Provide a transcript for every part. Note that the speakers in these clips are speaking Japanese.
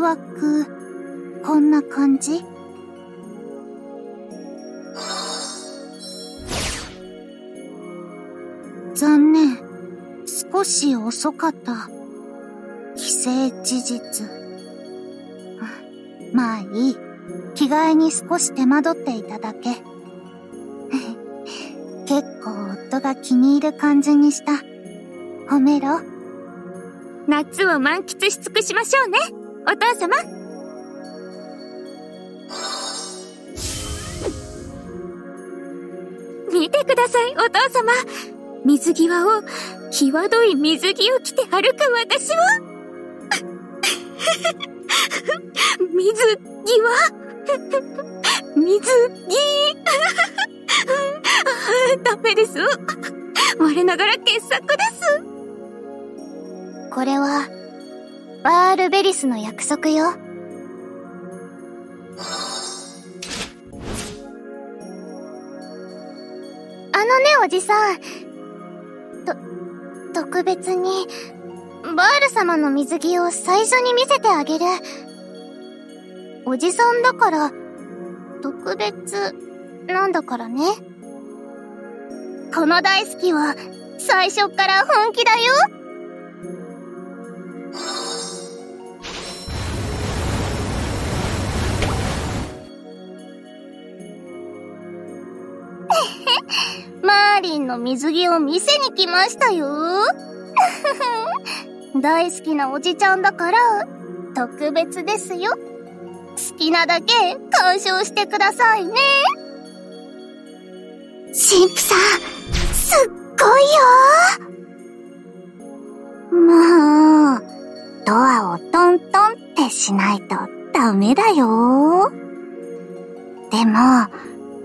わく、こんな感じ？残念。少し遅かった。既成事実。まあいい。着替えに少し手間取っていただけ。結構夫が気に入る感じにした。褒めろ。夏を満喫し尽くしましょうね、お父様？見てください、お父様。水際を、際どい水着を着て歩く私を。水際？水着？ダメです。我ながら傑作です。これは、バールベリスの約束よ。あのね、おじさん。と、特別に、バール様の水着を最初に見せてあげる。おじさんだから、特別、なんだからね。この大好きは、最初から本気だよマーリンの水着を見せに来ましたよ。大好きなおじちゃんだから、特別ですよ。好きなだけ鑑賞してくださいね。神父さん、すっごいよもう、ドアをトントンってしないとダメだよ。でも、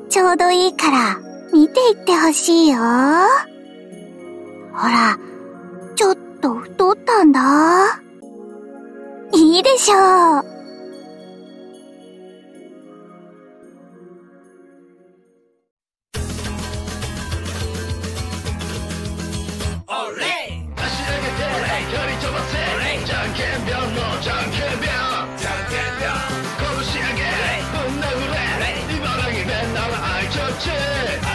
ちょうどいいから見ていってほしいよ。ほら、ちょっと太ったんだ。いいでしょう。チェ